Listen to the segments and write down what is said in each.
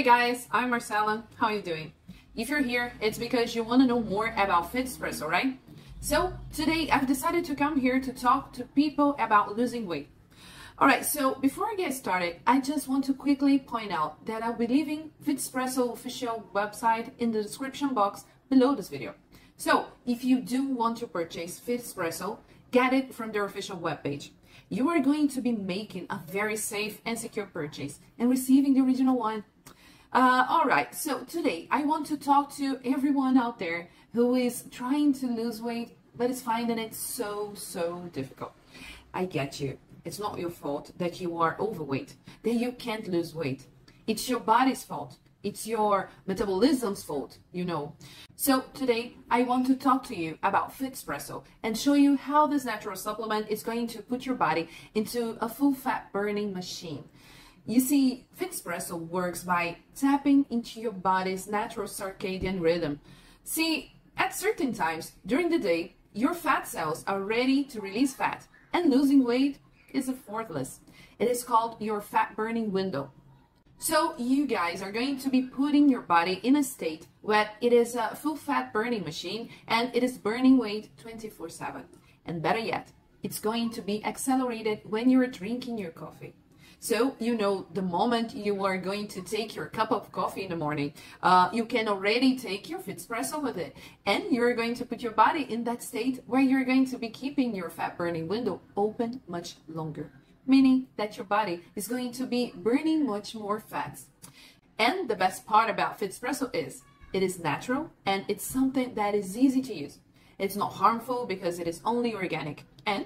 Hey guys, I'm Marcella. How are you doing? If you're here, it's because you want to know more about Fitspresso, right? So today I've decided to come here to talk to people about losing weight. Alright, so before I get started, I just want to quickly point out that I'll be leaving Fitspresso official website in the description box below this video. So if you do want to purchase Fitspresso, get it from their official webpage. You are going to be making a very safe and secure purchase and receiving the original one uh, all right, so today I want to talk to everyone out there who is trying to lose weight but is finding it so, so difficult. I get you. It's not your fault that you are overweight, that you can't lose weight. It's your body's fault. It's your metabolism's fault, you know. So today I want to talk to you about Fitspresso and show you how this natural supplement is going to put your body into a full fat burning machine. You see, Fitspresso works by tapping into your body's natural circadian rhythm. See, at certain times during the day, your fat cells are ready to release fat, and losing weight is effortless. It is called your fat burning window. So you guys are going to be putting your body in a state where it is a full fat burning machine and it is burning weight 24 7. And better yet, it's going to be accelerated when you're drinking your coffee. So, you know, the moment you are going to take your cup of coffee in the morning, uh, you can already take your Fitspresso with it. And you're going to put your body in that state where you're going to be keeping your fat burning window open much longer. Meaning that your body is going to be burning much more fats. And the best part about Fitspresso is it is natural and it's something that is easy to use. It's not harmful because it is only organic. And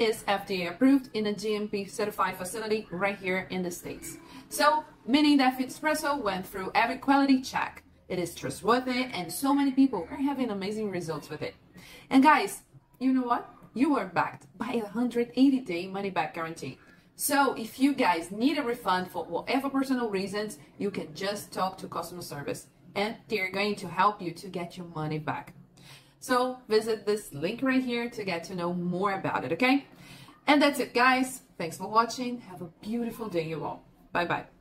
is FDA approved in a GMP certified facility right here in the States. So, meaning that Fitspresso went through every quality check. It is trustworthy and so many people are having amazing results with it. And guys, you know what? You are backed by a 180 day money back guarantee. So if you guys need a refund for whatever personal reasons, you can just talk to customer service and they're going to help you to get your money back. So visit this link right here to get to know more about it, okay? And that's it, guys. Thanks for watching. Have a beautiful day, you all. Bye-bye.